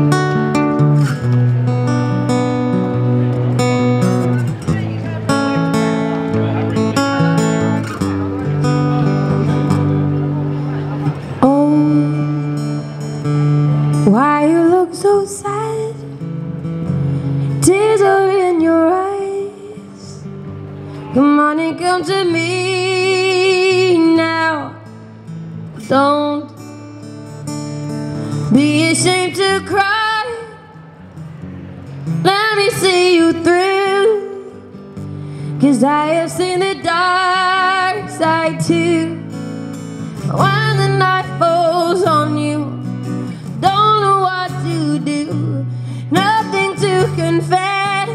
Oh, why you look so sad? Tears are in your eyes. Come on and come to me ashamed to cry. Let me see you through. Cause I have seen the dark side too. When the night falls on you don't know what to do, nothing to confess.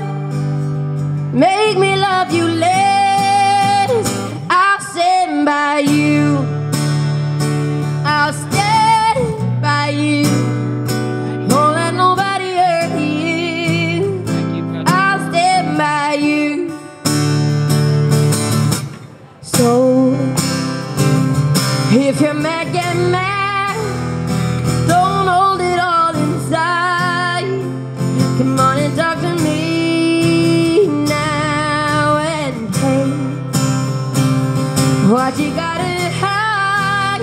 Make me love you less. I'll stand by you. If you're mad, get mad. Don't hold it all inside. Come on and talk to me now and take what you gotta hide.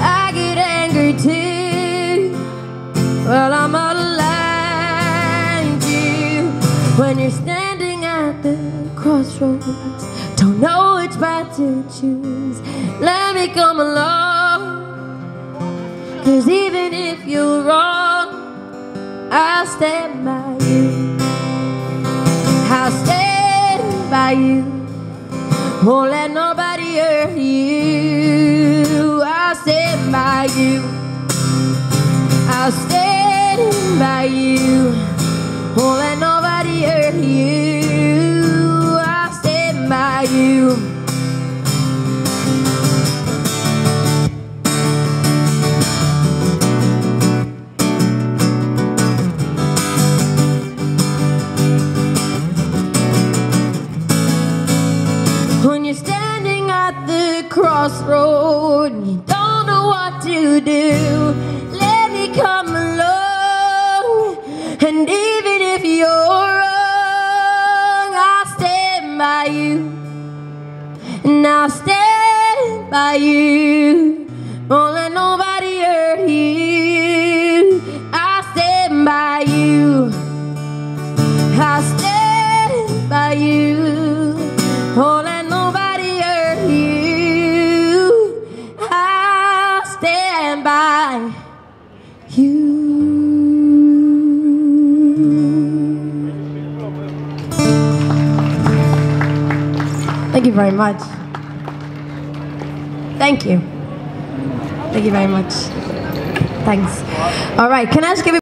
I get angry too. Well, I'm of line too. When you're standing at the crossroads, don't know which path to choose. Let me come along. Cause even if you're wrong, I'll stand by you. I'll stand by you. Won't let nobody hurt you. I'll stand by you. I'll stand by you. Crossroad you don't know what to do, let me come along. And even if you're wrong, I'll stand by you. And I'll stand by you. Won't stand by you. Thank you very much. Thank you. Thank you very much. Thanks. All right, can I just give